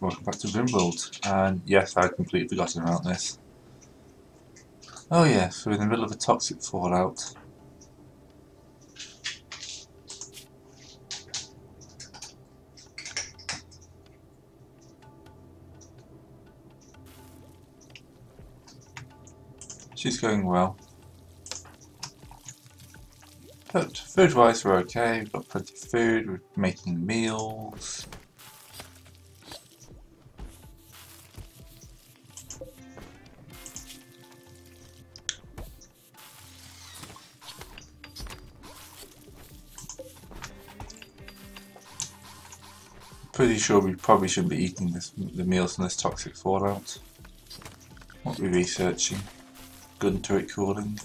welcome back to Rimworld. And yes, I'd completely forgotten about this. Oh yes, we're in the middle of a toxic fallout. She's going well. But food wise we're okay, we've got plenty of food, we're making meals. Pretty sure we probably shouldn't be eating this, the meals from this toxic fallout. What are we researching? Gun turret cooling.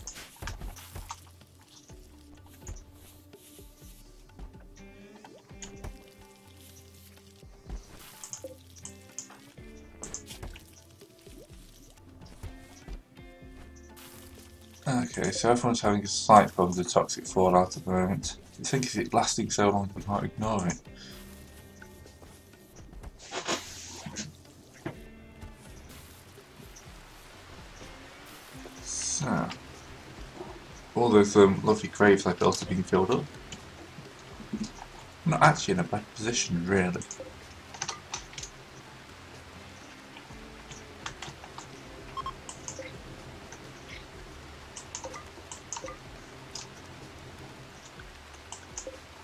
Okay, so everyone's having a slight problem with the toxic fallout at the moment. I think is it lasting so long we can't ignore it? All those um, lovely graves I built have been filled up. I'm not actually in a bad position, really.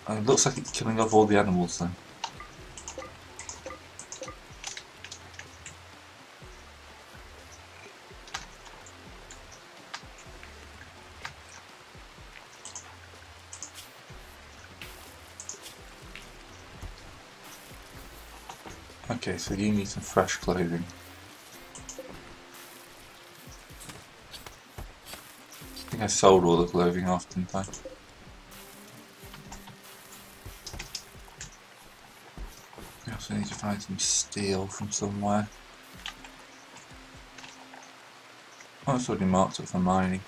And it looks like it's killing off all the animals then. Okay, so you need some fresh clothing. I think I sold all the clothing off, didn't I? We also need to find some steel from somewhere. Oh, it's already marked up for mining.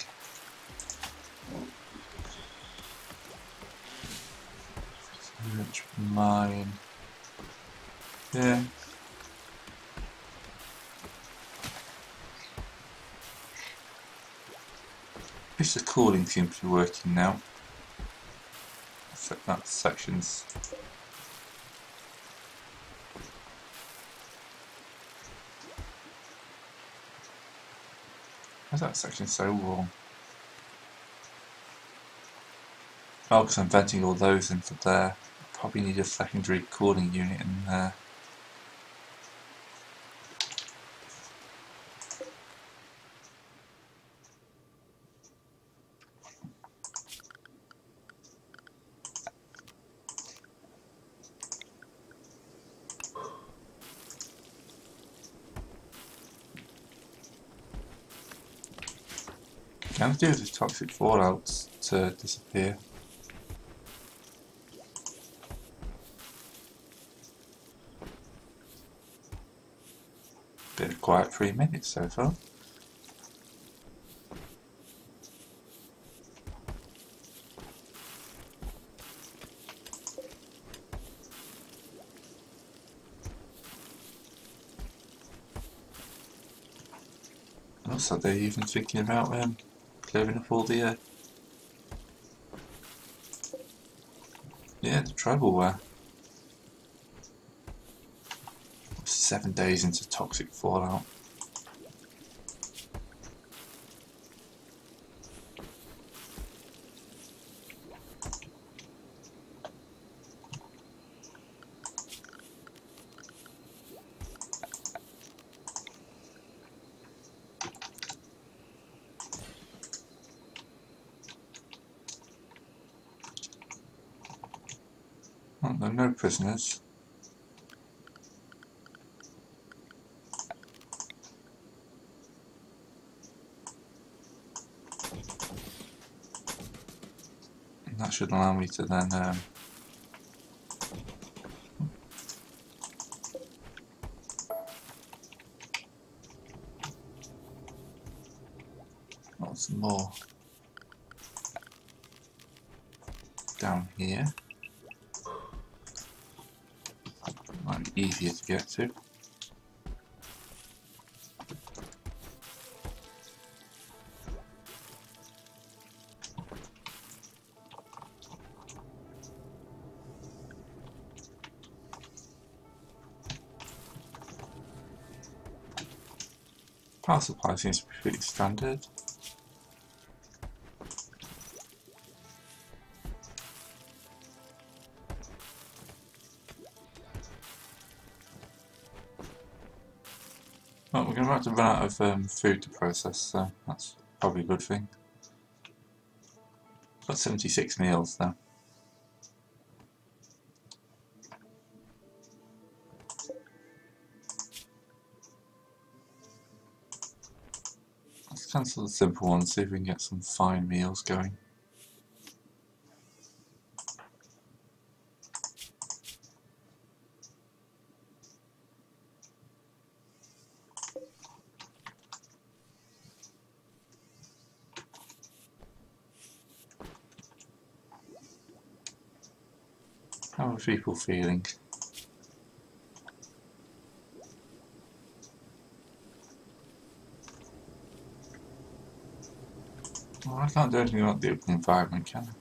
Search mine. Yeah. Least the cooling seems to be working now. Except That section's Why's that section so warm? Oh, because I'm venting all those into there. Probably need a secondary cooling unit in there. Do this toxic fallout to disappear? Been a quiet three minutes so far. Like they're even thinking about um, clearing up all the uh, yeah the tribal Seven days into toxic fallout. Oh, no prisoners. that should allow me to then um, easier to get to. Power supply seems to be pretty standard. Going to have to run out of um, food to process, so that's probably a good thing. Got 76 meals now. Let's cancel the simple one, see if we can get some fine meals going. People feeling? Well, I can't do anything about the open environment, can I?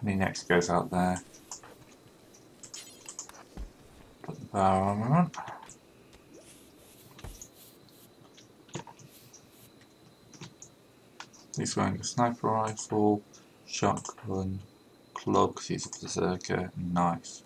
And out there. Put armor on. He's wearing a sniper rifle, shotgun, club because he's a berserker, knife.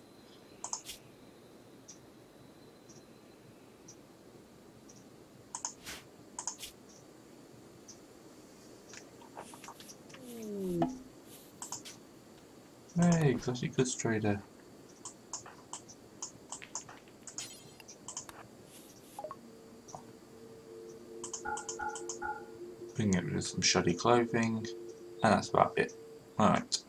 Hey, exotic goods trader. Get rid of some shoddy clothing, and that's about it. Alright.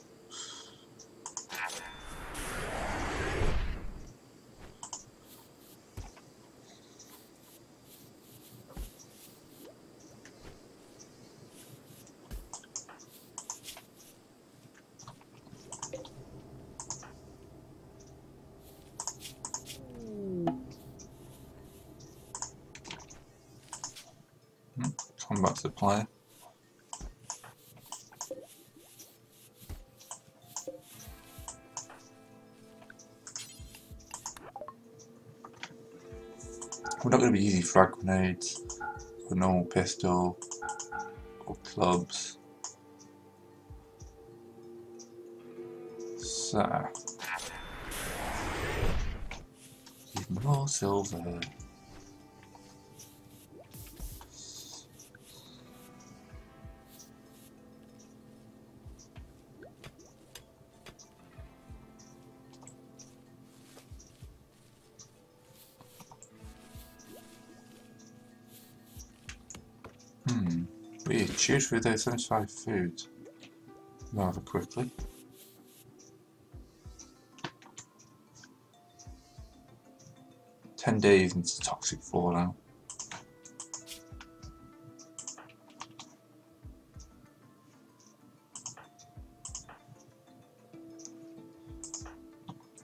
Supply. We're not going to be using frag grenades, a normal pistol, or clubs. So, more silver. Chewed through those 75 rather quickly. Ten days into toxic fallout.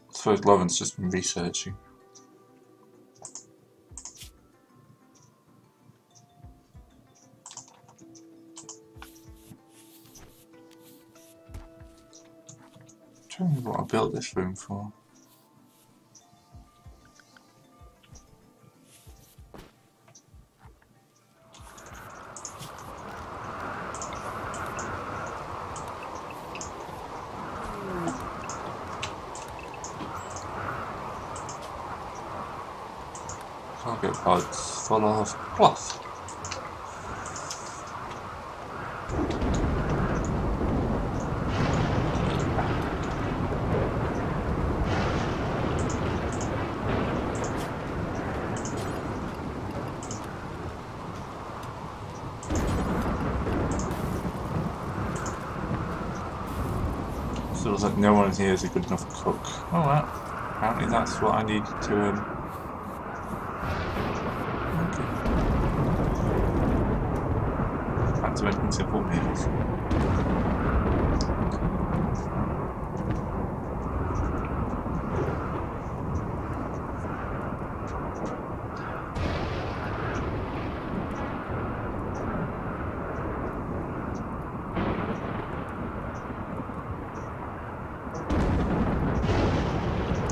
I suppose Lovin's just been researching. Built this room for. Cargo pods full of cloth. So it looks like no one here is a good enough cook. Alright. Apparently that's what I need to um Okay. back to making simple meals.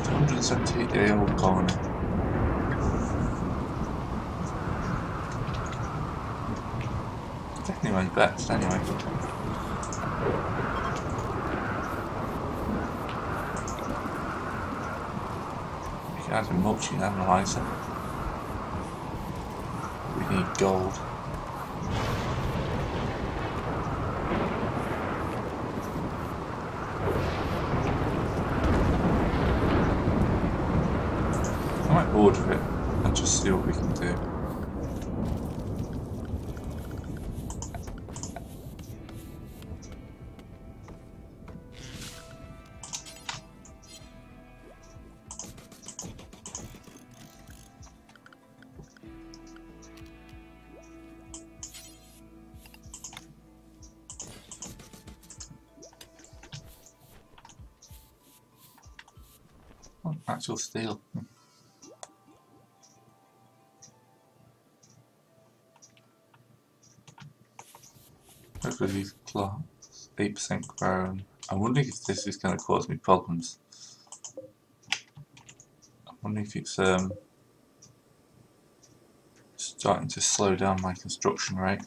Two hundred and seventy-eight day old colony. Definitely my best anyway. We multi-analyzer. We need gold. I might order it and just see what we can do. Actual steel. Hopefully these clocks, 8% grown. I'm wondering if this is going to cause me problems. I'm wondering if it's um, starting to slow down my construction rate.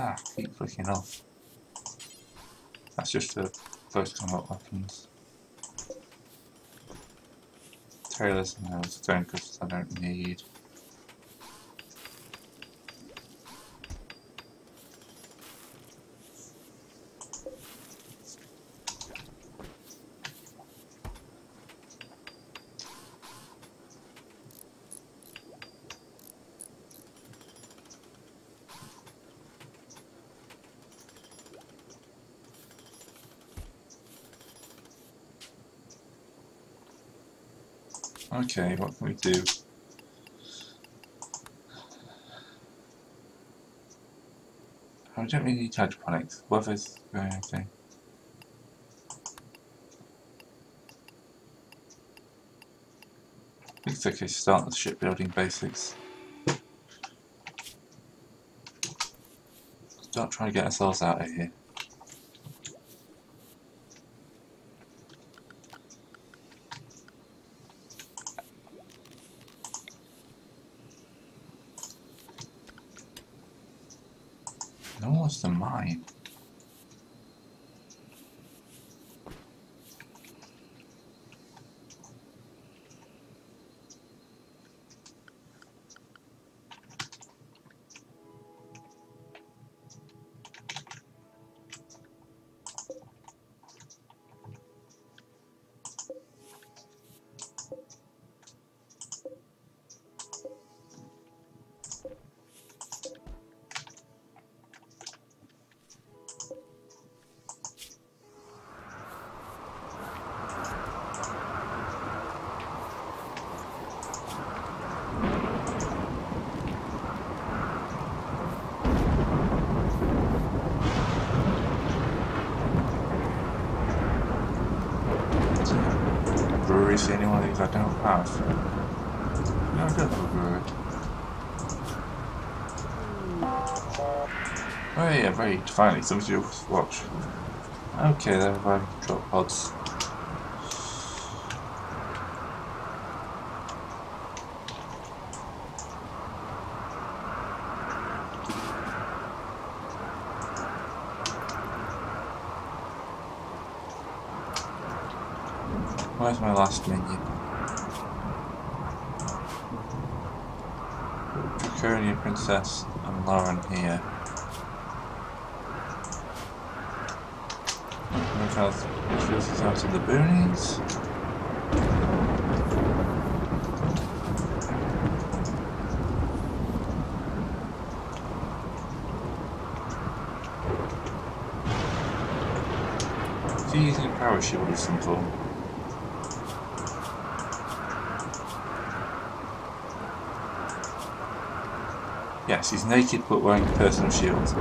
Ah, keep clicking off. That's just a close combat weapons. Tailors and those stone crystals I don't need. Okay, what can we do? I don't really need hydroponics. Weather's going okay. It's okay to start the shipbuilding basics. Start trying to get ourselves out of here. See any of these I don't have? No, I don't have a brewery. Oh yeah, right, finally, something to watch. Okay, they're reviving drop pods. Where's my last minion? Draconian Princess and Lauren here. Look else feels is out of the boonies. Is he using a parachute of some Yes, he's naked but wearing a personal shield.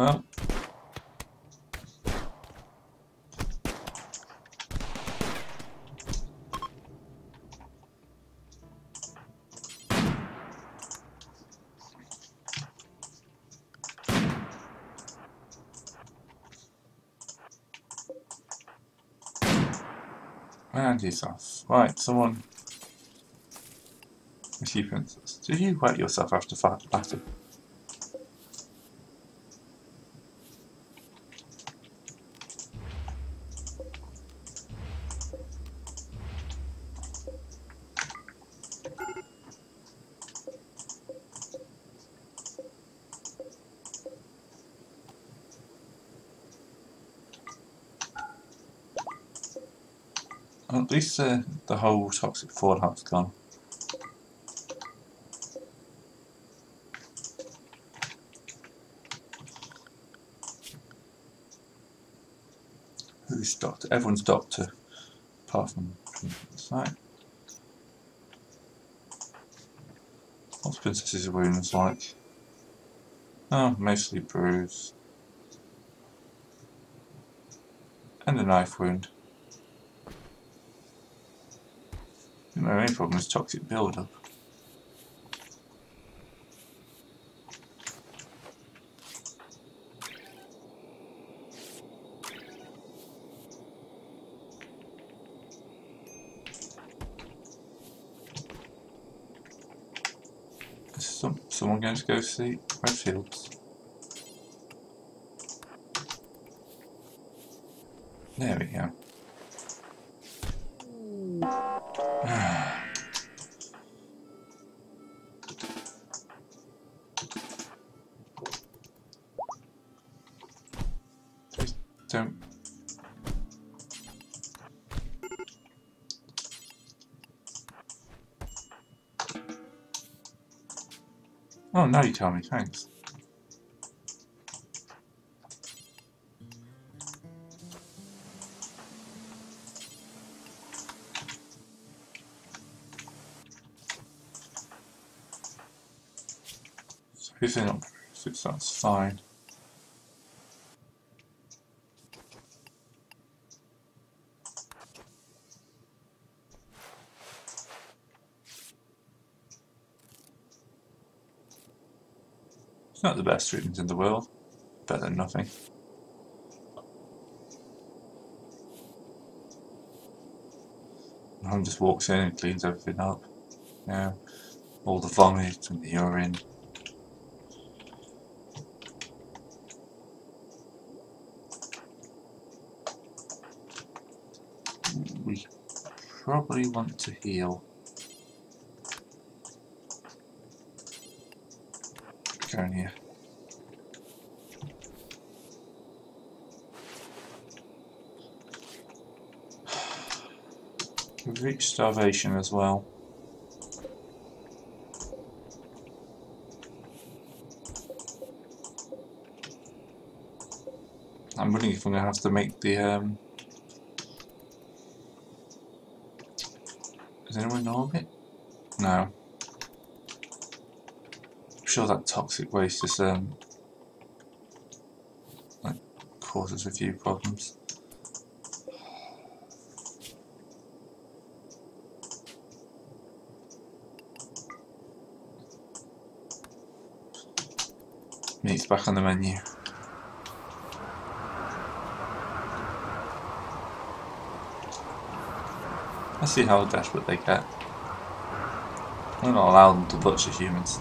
Well. And he's off. Right, someone. Princess. Did you wet yourself after battle? Least uh, the whole toxic fallout's gone. Who's doctor? Everyone's doctor, apart from the side. What's Princess's wounds like? Oh, mostly bruised. And a knife wound. The main problem is toxic buildup. Someone going to go see Redfields? There we go. Oh, now you tell me, thanks. So he's in so that's fine. It's not the best treatment in the world. Better than nothing. Mum just walks in and cleans everything up. Yeah, all the vomit and the urine. We probably want to heal. Going here. We've reached starvation as well. I'm wondering if I'm going to have to make the... Um... Is anyone in orbit? No sure that toxic waste is um, like causes a few problems. Meat's back on the menu. Let's see how desperate they get. I'm not allow them to butcher humans.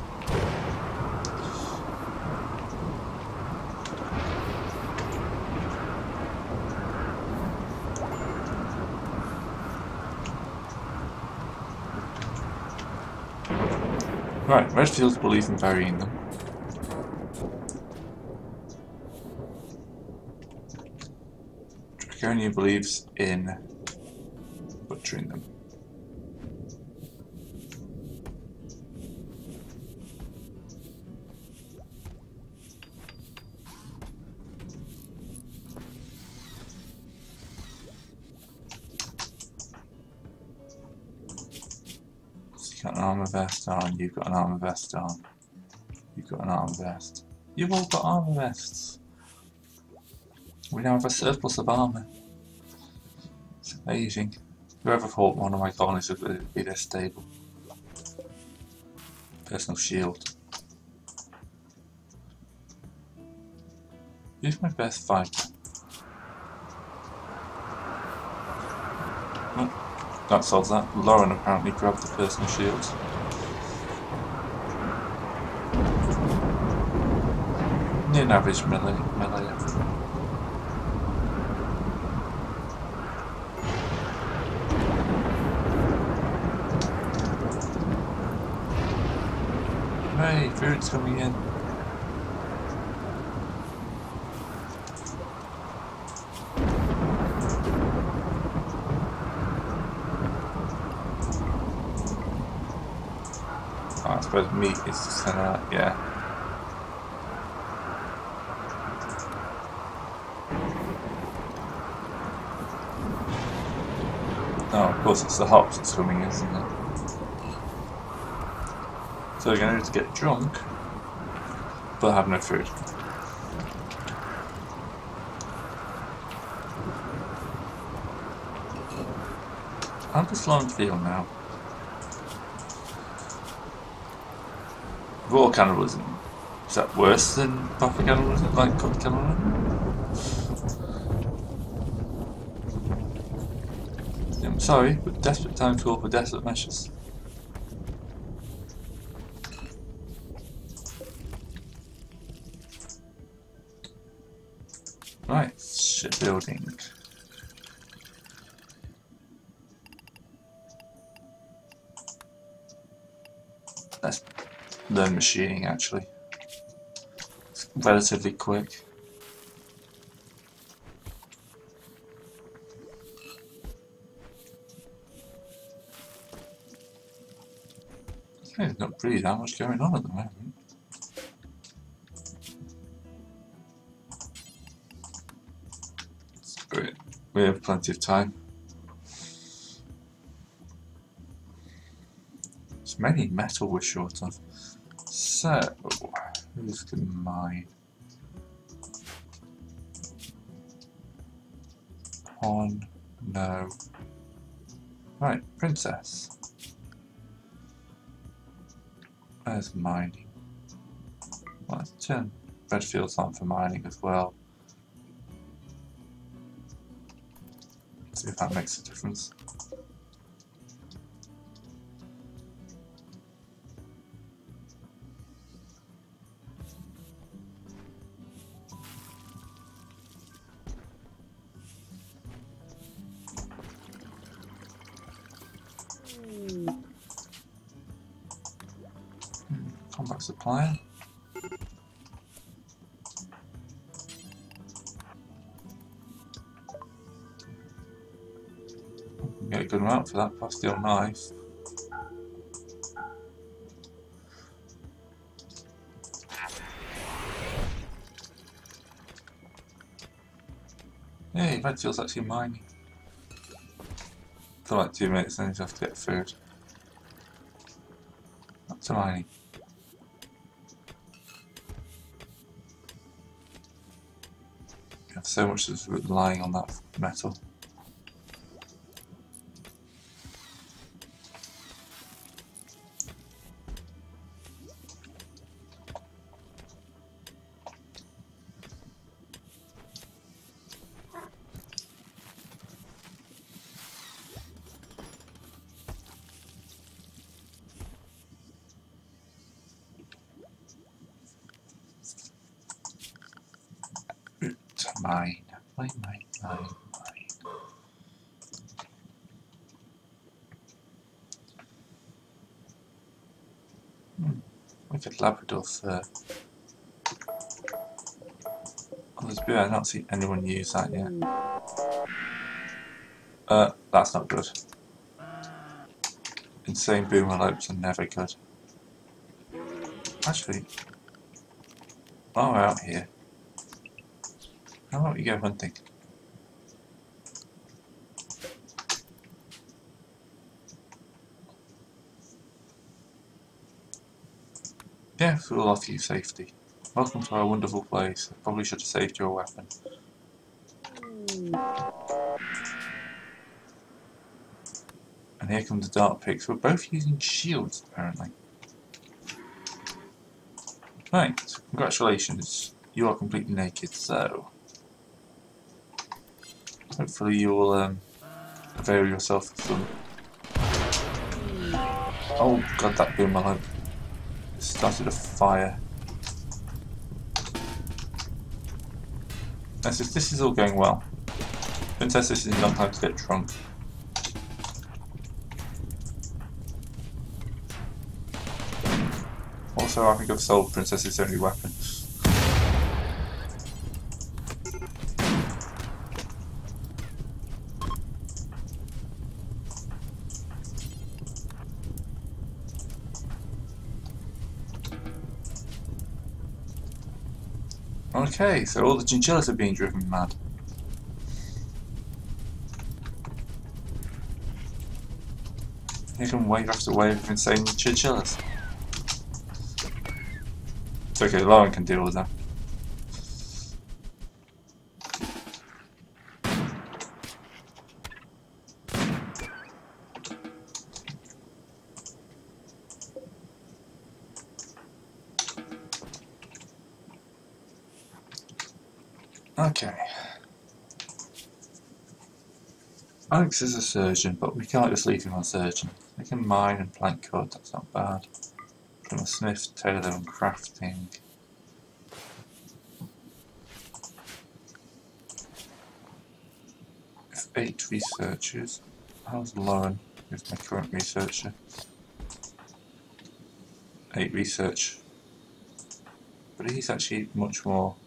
Right, Redfield's believe in burying them. Draconia believes in butchering them. Vest on, you've got an armor vest on, you've got an armor vest. You've all got armor vests. We now have a surplus of armor. It's amazing. Whoever thought one of my colonies would be this stable. Personal shield. Who's my best fighter? Oh, that solves that. Lauren apparently grabbed the personal shield. An average melee. melee. Hey, food's coming in. Oh, I suppose meat is just kind of, yeah. Oh, of course it's the hops that's coming isn't it? So we're going to get drunk, but have no food. How does Lauren feel now? Raw cannibalism. Is that worse than proper cannibalism, like cooked cannibalism? Sorry, but desperate times call for desperate measures. Right, shipbuilding. Let's learn machining actually. It's relatively quick. Really that much going on at the moment. But we have plenty of time. There's many metal we're short of. So, who's the mine? On, no. Right, princess. Where's mining? Well, let's turn Redfields on for mining as well. See if that makes a difference. Good amount for that the knife. Hey, Redfield's actually mining. For like two minutes, then you have to get food. Not to mining. Have so much that's lying on that metal. Mine, mine, mine, mine, mine. Hmm. A Labrador fur. Oh, there's beer. I don't see anyone use that yet. Uh, that's not good. Insane boomalopes are never good. Actually, while we're out here, Oh, how about we go hunting? Yes, we'll offer you safety. Welcome to our wonderful place. I probably should have saved your weapon. And here come the dark picks. We're both using shields, apparently. Right, congratulations. You are completely naked, so... Hopefully you will um, avail yourself of some... Oh god, that boomerang started a fire. This is, this is all going well. Princess, this is not time to get drunk. Also, I think I've sold Princess's only weapon. Okay, so all the chinchillas are being driven mad. You can wave after wave of insane chinchillas. It's okay, Lauren can deal with that. Okay. Alex is a surgeon, but we can't just leave him on surgeon. We can mine and plant code, that's not bad. From a smith, tailor and crafting. Eight researchers. How's Lauren, who's my current researcher? Eight research. But he's actually much more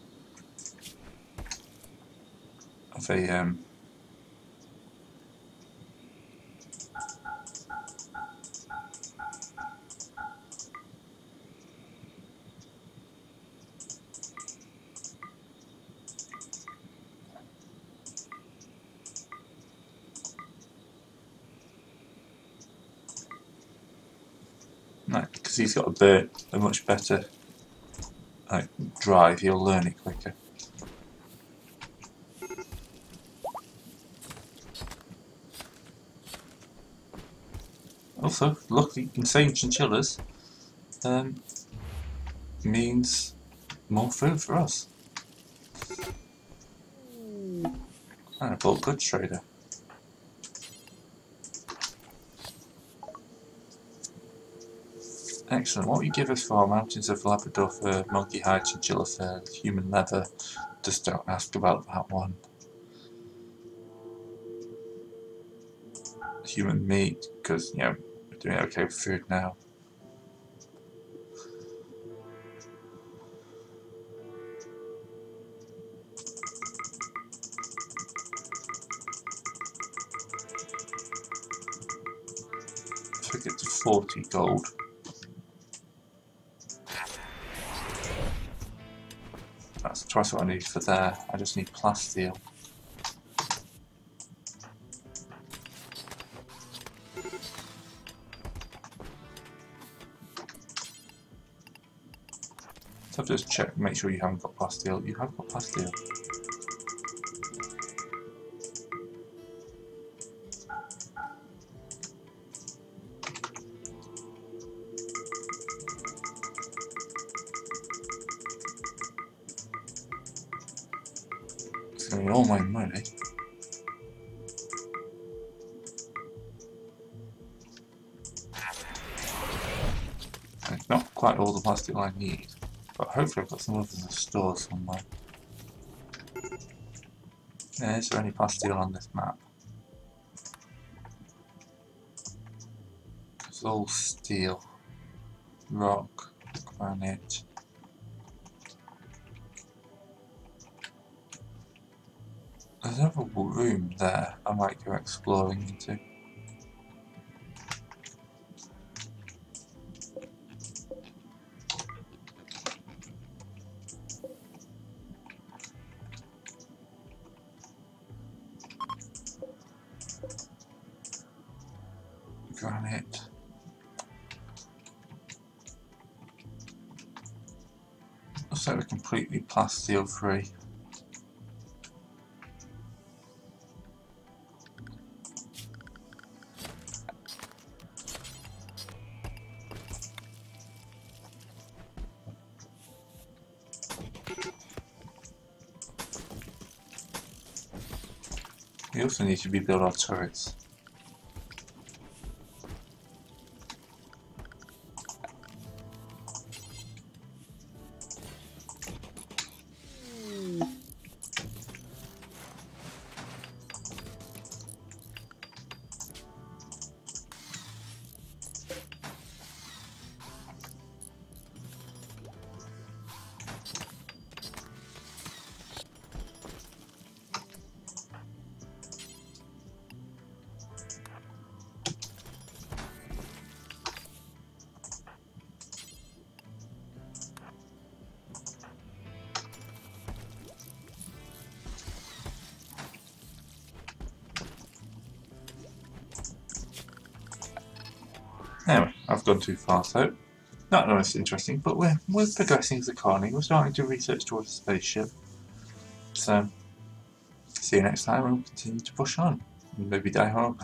of a um, because he's got a bit a much better like drive, he'll learn it quicker. Also, luckily, insane chinchillas um, means more food for us. And a bulk goods trader. Excellent. What will you give us for mountains of Labrador fur, monkey hide, chinchilla fur, human leather? Just don't ask about that one. Human meat, because, you know, doing okay with food now. If we get to 40 gold. That's twice what I need for there. I just need plasteel. So just check, make sure you haven't got plasteel. You have got plasteel. It's all my money. It's not quite all the plastic I need. But hopefully I've got some others in store somewhere. Yeah, is there any plasteel on this map? It's all steel, rock, granite. There's another room there I might go exploring into. Plasteel free. We also need to rebuild our turrets. I've gone too far, so not the most interesting, but we're, we're progressing as a colony. We're starting to research towards a spaceship. So, see you next time and we'll continue to push on. Maybe die hard.